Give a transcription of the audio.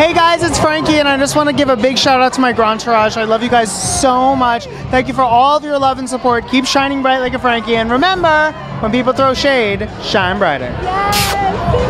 Hey guys, it's Frankie, and I just want to give a big shout out to my Grand Entourage. I love you guys so much. Thank you for all of your love and support. Keep shining bright like a Frankie, and remember, when people throw shade, shine brighter. Yes.